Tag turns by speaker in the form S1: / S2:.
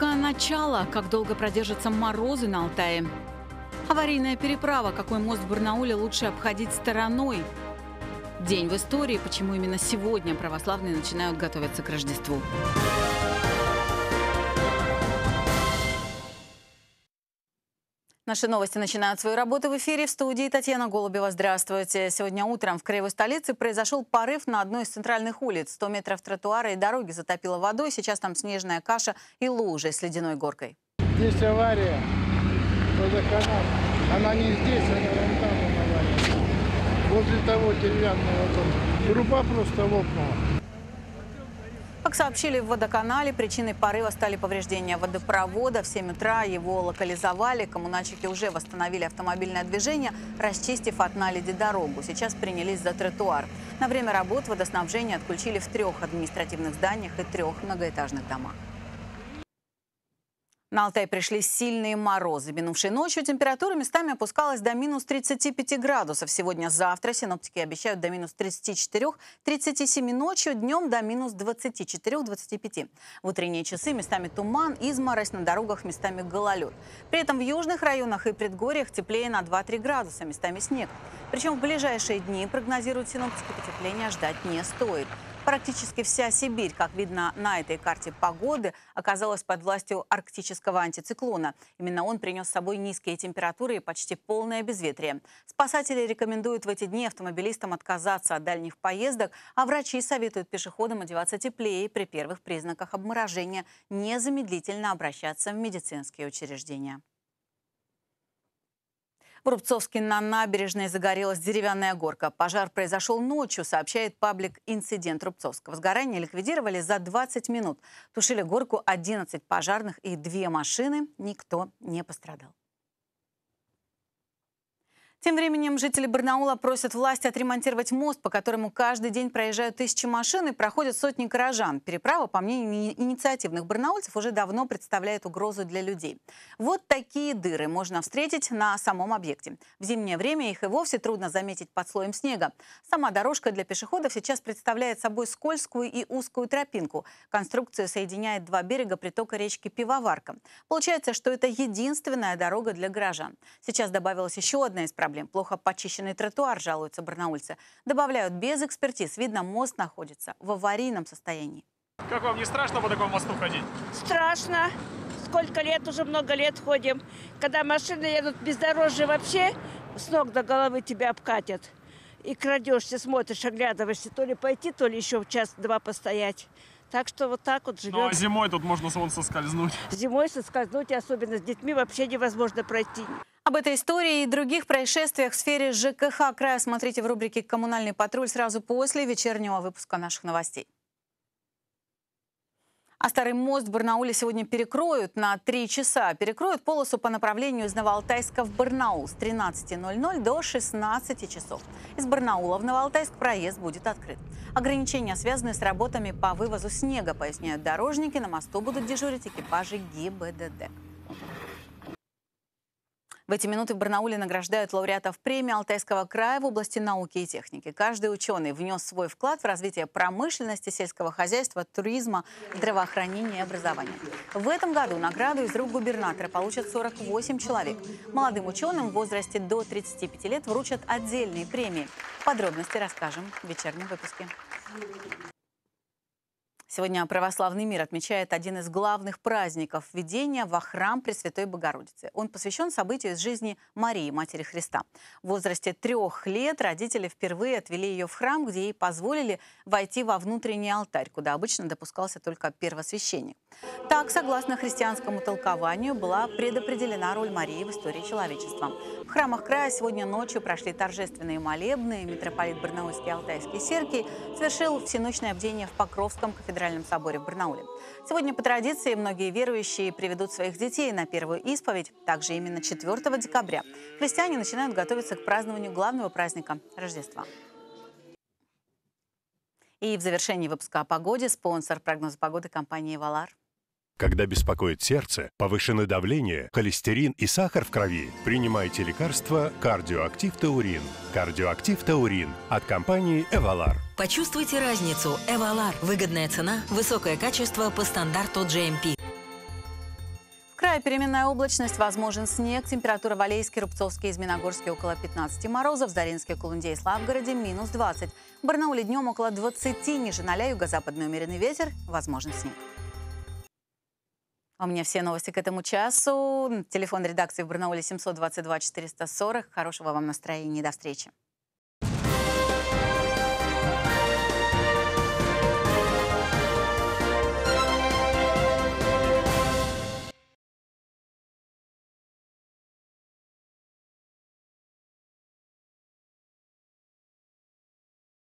S1: начало, как долго продержатся морозы на Алтае. Аварийная переправа, какой мост в Барнауле лучше обходить стороной. День в истории, почему именно сегодня православные начинают готовиться к Рождеству. Наши новости начинают свою работу в эфире. В студии Татьяна Голубева. Здравствуйте. Сегодня утром в краевой столице произошел порыв на одной из центральных улиц. 100 метров тротуара и дороги затопило водой. Сейчас там снежная каша и лужи с ледяной горкой.
S2: Здесь авария. Она не здесь, она вон там. Возле того деревянного дома. Труба просто лопнула.
S1: Как сообщили в водоканале, причиной порыва стали повреждения водопровода. В 7 утра его локализовали. Коммунальщики уже восстановили автомобильное движение, расчистив от наледи дорогу. Сейчас принялись за тротуар. На время работ водоснабжение отключили в трех административных зданиях и трех многоэтажных домах. На Алтай пришли сильные морозы. Минувшей ночью температура местами опускалась до минус 35 градусов. Сегодня-завтра синоптики обещают до минус 34-37 ночью, днем до минус 24-25. В утренние часы местами туман, изморозь, на дорогах местами гололед. При этом в южных районах и предгорьях теплее на 2-3 градуса, местами снег. Причем в ближайшие дни, прогнозируют синоптики, потепления ждать не стоит. Практически вся Сибирь, как видно на этой карте погоды, оказалась под властью арктического антициклона. Именно он принес с собой низкие температуры и почти полное безветрие. Спасатели рекомендуют в эти дни автомобилистам отказаться от дальних поездок, а врачи советуют пешеходам одеваться теплее при первых признаках обморожения, незамедлительно обращаться в медицинские учреждения. В Рубцовске на набережной загорелась деревянная горка. Пожар произошел ночью, сообщает паблик «Инцидент Рубцовского». Сгорание ликвидировали за 20 минут. Тушили горку 11 пожарных и две машины. Никто не пострадал. Тем временем жители Барнаула просят власти отремонтировать мост, по которому каждый день проезжают тысячи машин и проходят сотни горожан. Переправа, по мнению инициативных барнаульцев, уже давно представляет угрозу для людей. Вот такие дыры можно встретить на самом объекте. В зимнее время их и вовсе трудно заметить под слоем снега. Сама дорожка для пешеходов сейчас представляет собой скользкую и узкую тропинку. Конструкция соединяет два берега притока речки Пивоварка. Получается, что это единственная дорога для горожан. Сейчас добавилась еще одна из проблем проблем. Плохо почищенный тротуар, жалуются барнаульцы. Добавляют, без экспертиз. Видно, мост находится в аварийном состоянии.
S3: Как вам, не страшно по такому мосту ходить?
S4: Страшно. Сколько лет, уже много лет ходим. Когда машины едут бездорожье вообще, с ног до головы тебя обкатят. И крадешься, смотришь, оглядываешься, то ли пойти, то ли еще час-два постоять. Так что вот так вот живем.
S3: Ну а зимой тут можно вон соскользнуть.
S4: Зимой соскользнуть, особенно с детьми, вообще невозможно пройти.
S1: Об этой истории и других происшествиях в сфере ЖКХ края смотрите в рубрике «Коммунальный патруль» сразу после вечернего выпуска наших новостей. А старый мост в Барнауле сегодня перекроют на 3 часа. Перекроют полосу по направлению из Новоалтайска в Барнаул с 13.00 до 16 часов. Из Барнаула в Новоалтайск проезд будет открыт. Ограничения связаны с работами по вывозу снега, поясняют дорожники. На мосту будут дежурить экипажи ГИБДД. В эти минуты в Барнауле награждают лауреатов премии Алтайского края в области науки и техники. Каждый ученый внес свой вклад в развитие промышленности, сельского хозяйства, туризма, здравоохранения и образования. В этом году награду из рук губернатора получат 48 человек. Молодым ученым в возрасте до 35 лет вручат отдельные премии. Подробности расскажем в вечернем выпуске. Сегодня православный мир отмечает один из главных праздников – введения во храм Пресвятой Богородицы. Он посвящен событию из жизни Марии, Матери Христа. В возрасте трех лет родители впервые отвели ее в храм, где ей позволили войти во внутренний алтарь, куда обычно допускался только первосвященник. Так, согласно христианскому толкованию, была предопределена роль Марии в истории человечества. В храмах края сегодня ночью прошли торжественные молебны. Митрополит Барнаульский Алтайский Серкий совершил всеночное бдение в Покровском кафедральном соборе в Барнауле. Сегодня по традиции многие верующие приведут своих детей на первую исповедь. Также именно 4 декабря христиане начинают готовиться к празднованию главного праздника – Рождества. И в завершении выпуска о погоде спонсор прогноза погоды компании «Валар».
S5: Когда беспокоит сердце, повышено давление, холестерин и сахар в крови, принимайте лекарство «Кардиоактив Таурин». «Кардиоактив Таурин» от компании «Эвалар».
S6: Почувствуйте разницу. «Эвалар» – выгодная цена, высокое качество по стандарту GMP.
S1: крае переменная облачность, возможен снег. Температура в Алейске, Рубцовске и Змеиногорске около 15 морозов. В Заринске, Кулунде и Славгороде минус 20. В Барнауле днем около 20, ниже 0, юго-западный умеренный ветер, возможен снег. У меня все новости к этому часу. Телефон редакции в Барнауле 722 440. Хорошего вам настроения. До встречи.